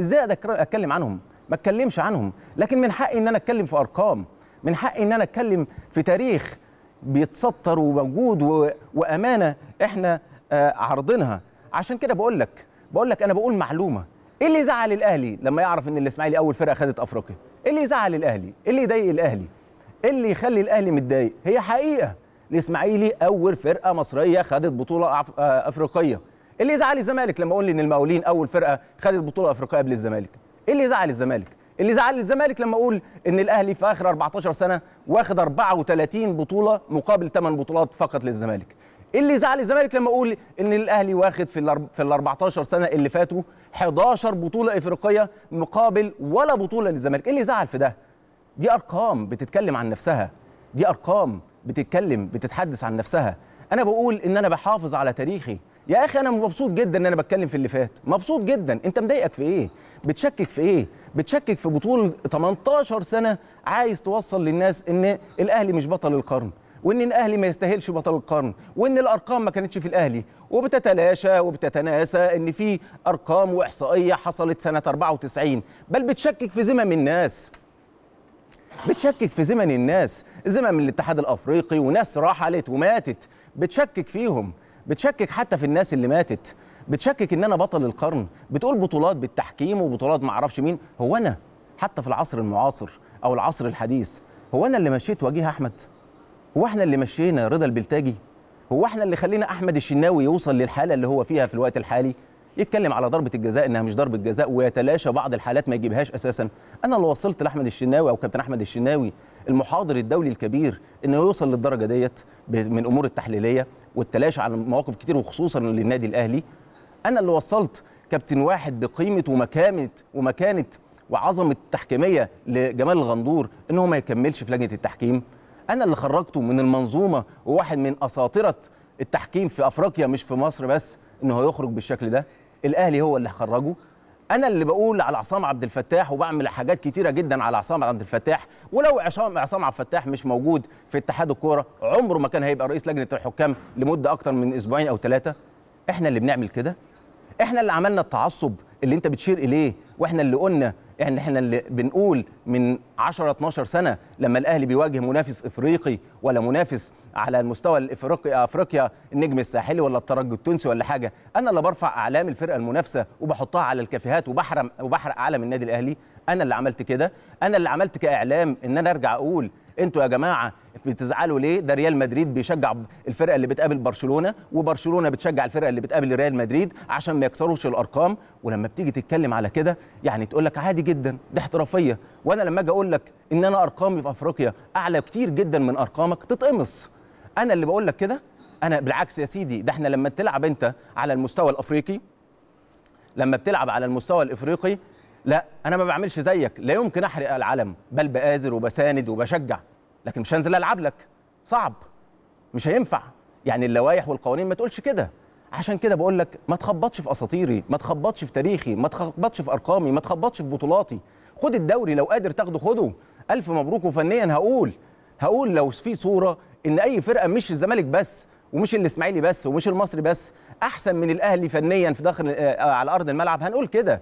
إزاي اتكلم عنهم؟ ما اتكلمش عنهم. لكن من حقي إن أنا أتكلم في أرقام. من حقي إن أنا أتكلم في تاريخ بيتسطر وموجود. وأمانة إحنا آه عارضينها. عشان كده بقول لك بقول لك أنا بقول معلومة. إيه اللي يزعل الأهلي لما يعرف إن الإسماعيلي أول فرقة خدت أفريقيا؟ إيه اللي يزعل الأهلي؟ إيه اللي يضايق الأهلي؟ إيه اللي يخلي الأهلي متضايق؟ هي حقيقة. الإسماعيلي أول فرقة مصرية خدت بطولة آه، أفريقية. اللي يزعل الزمالك لما أقول إن المقاولين أول فرقة خدت بطولة أفريقية قبل الزمالك. اللي يزعل الزمالك. اللي يزعل الزمالك لما أقول إن الأهلي في آخر 14 سنة واخد 34 بطولة مقابل 8 بطولات فقط للزمالك. اللي يزعل الزمالك لما أقول إن الأهلي واخد في في ال 14 سنة اللي فاتوا 11 بطولة إفريقية مقابل ولا بطولة للزمالك. اللي يزعل في ده. دي أرقام بتتكلم عن نفسها. دي أرقام بتتكلم بتتحدث عن نفسها. أنا بقول إن أنا بحافظ على تاريخي. يا أخي أنا مبسوط جدا ان أنا بتكلم في اللي فات. مبسوط جدا. انت مضايقك في إيه؟ بتشكك في إيه؟ بتشكك في بطوله 18 سنة عايز توصل للناس ان الاهلي مش بطل القرن وان الاهلي ما يستاهلش بطل القرن وان الارقام ما كانتش في الاهلي. وبتتلاشى وبتتناسى ان في ارقام واحصائية حصلت سنة 94 بل بتشكك في ذمم الناس. بتشكك في زمن الناس. زمن من الاتحاد الأفريقي وناس رحلت وماتت. بتشكك فيهم. بتشكك حتى في الناس اللي ماتت. بتشكك إن أنا بطل القرن. بتقول بطولات بالتحكيم وبطولات ما أعرفش مين. هو أنا حتى في العصر المعاصر أو العصر الحديث هو أنا اللي مشيت وجيه أحمد؟ هو إحنا اللي مشينا رضا البلتاجي؟ هو إحنا اللي خلينا أحمد الشناوي يوصل للحالة اللي هو فيها في الوقت الحالي؟ يتكلم على ضربة الجزاء إنها مش ضربة جزاء ويتلاشى بعض الحالات ما يجيبهاش أساسا. أنا اللي وصلت لأحمد الشناوي أو كابتن أحمد الشناوي المحاضر الدولي الكبير إنه يوصل للدرجة ديت من أمور التحليلية. والتلاشى عن مواقف كتير وخصوصا للنادي الأهلي. أنا اللي وصلت كابتن واحد بقيمة ومكانه ومكانة وعظمة التحكيميه لجمال الغندور إن هو ما يكملش في لجنة التحكيم. أنا اللي خرجته من المنظومة وواحد من أساطرة التحكيم في أفريقيا مش في مصر بس انه هو يخرج بالشكل ده. الأهلي هو اللي خرجه. أنا اللي بقول على عصام عبد الفتاح وبعمل حاجات كتيرة جدا على عصام عبد الفتاح. ولو عصام عصام عبد الفتاح مش موجود في اتحاد الكورة عمره ما كان هيبقى رئيس لجنة الحكام لمدة أكتر من أسبوعين أو ثلاثة. إحنا اللي بنعمل كده. إحنا اللي عملنا التعصب اللي أنت بتشير إليه وإحنا اللي قلنا إحنا إحنا اللي بنقول من 10 12 سنة لما الأهلي بيواجه منافس إفريقي ولا منافس على المستوى الافريقي أفريقيا النجم الساحلي ولا الترجي التونسي ولا حاجة أنا اللي برفع أعلام الفرقة المنافسة وبحطها على الكافيهات وبحرم وبحرق علم النادي الأهلي. أنا اللي عملت كده. أنا اللي عملت كإعلام إن أنا أرجع أقول أنتوا يا جماعة بتزعلوا ليه؟ ده ريال مدريد بيشجع الفرقة اللي بتقابل برشلونة وبرشلونة بتشجع الفرقة اللي بتقابل ريال مدريد عشان ما يكسروش الأرقام. ولما بتيجي تتكلم على كده يعني تقول لك عادي جدا دي احترافية. وأنا لما أجي أقول لك إن أنا ارقامي في أفريقيا أعلى كتير جدا من أرقامك تتقمص. أنا اللي بقول لك كده أنا بالعكس يا سيدي ده إحنا لما تلعب أنت على المستوى الأفريقي لما بتلعب على المستوى الإفريقي لا أنا ما بعملش زيك. لا يمكن أحرق العلم بل بآزر وبساند وبشجع. لكن مش هنزل ألعب لك. صعب. مش هينفع. يعني اللوائح والقوانين ما تقولش كده. عشان كده بقول لك ما تخبطش في أساطيري ما تخبطش في تاريخي ما تخبطش في أرقامي ما تخبطش في بطولاتي. خد الدوري لو قادر تاخده خده. ألف مبروك وفنيا هقول. هقول لو في صورة إن أي فرقة مش الزمالك بس ومش الإسماعيلي بس ومش المصري بس أحسن من الأهلي فنيا في داخل آه، على أرض الملعب هنقول كده.